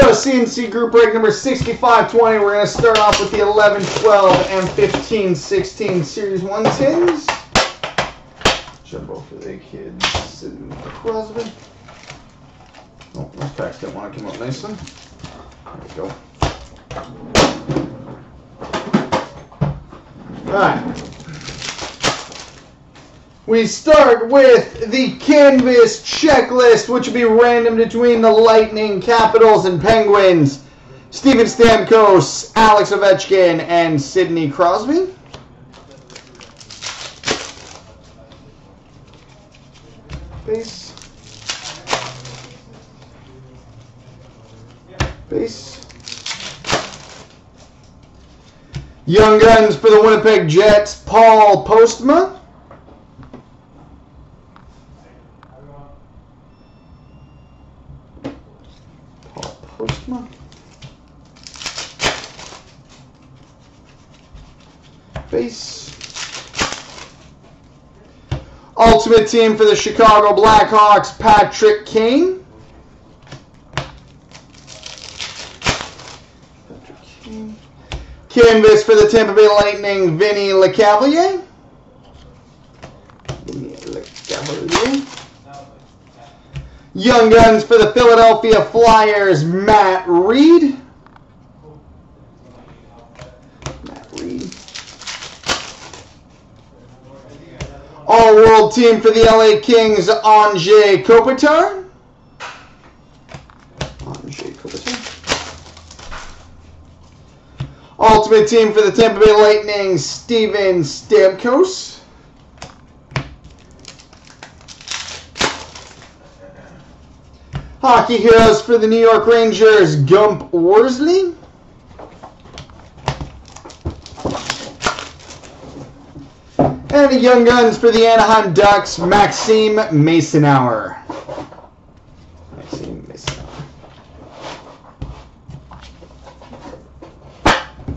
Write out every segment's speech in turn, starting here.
go. CNC group break number 6520. We're going to start off with the 11, 12, and 15, 16 Series 110s. Jumbo for the kids. Sidney Crosby. Oh, those packs didn't want to come up nicely. There we go. Alright. We start with the canvas checklist, which will be random between the Lightning, Capitals, and Penguins. Steven Stamkos, Alex Ovechkin, and Sidney Crosby. Base. Base. Young Guns for the Winnipeg Jets, Paul Postma. Paul Postma. Base. Ultimate Team for the Chicago Blackhawks, Patrick Kane. Patrick Kane. Canvas for the Tampa Bay Lightning, Vinny Lecavalier. Vinny Lecavalier. Young Guns for the Philadelphia Flyers, Matt Read. Matt Read. All World Team for the LA Kings, Anze Kopitar. Anze Kopitar. Ultimate Team for the Tampa Bay Lightning, Steven Stamkos. Hockey Heroes for the New York Rangers, Gump Worsley. And the Young Guns for the Anaheim Ducks, Maxime Macenauer. Maxime Macenauer.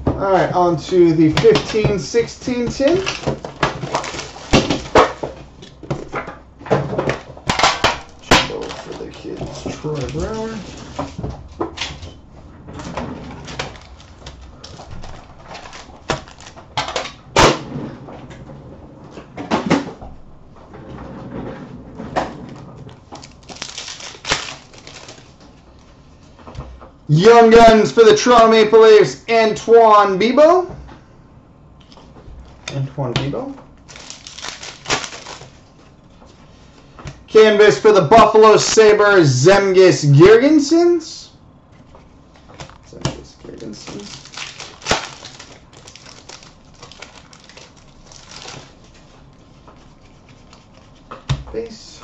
All right, on to the 15 16 tin. Jumbo for the kids, Troy Brouwer. Young Guns for the Toronto Maple Leafs, Antoine Bibeau. Antoine Bibeau. Canvas for the Buffalo Sabres, Zemgus Girgensons. Zemgus Girgensons. Base.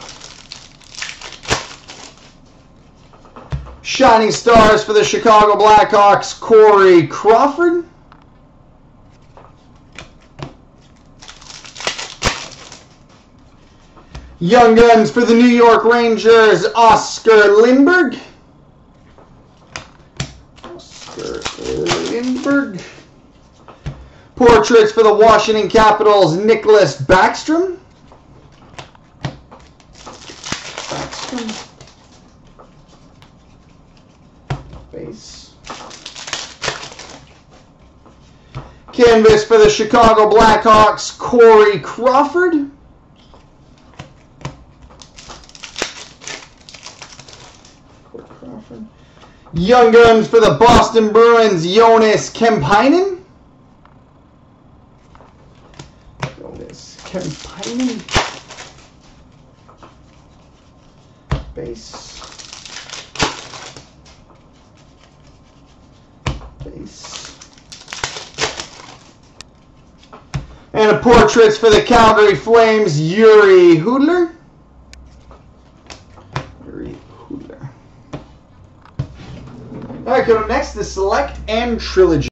Shining Stars for the Chicago Blackhawks, Corey Crawford. Young Guns for the New York Rangers, Oskar Lindberg. Oskar Lindberg. Portraits for the Washington Capitals, Nicklas Backstrom. Backstrom. Base. Canvas for the Chicago Blackhawks, Corey Crawford. Corey Crawford. Young Guns for the Boston Bruins, Joonas Kemppainen. Joonas Kemppainen. Base. Base. And a portraits for the Calgary Flames, Jiri Hudler. Jiri Hudler. All right, go next, the Select and Trilogy.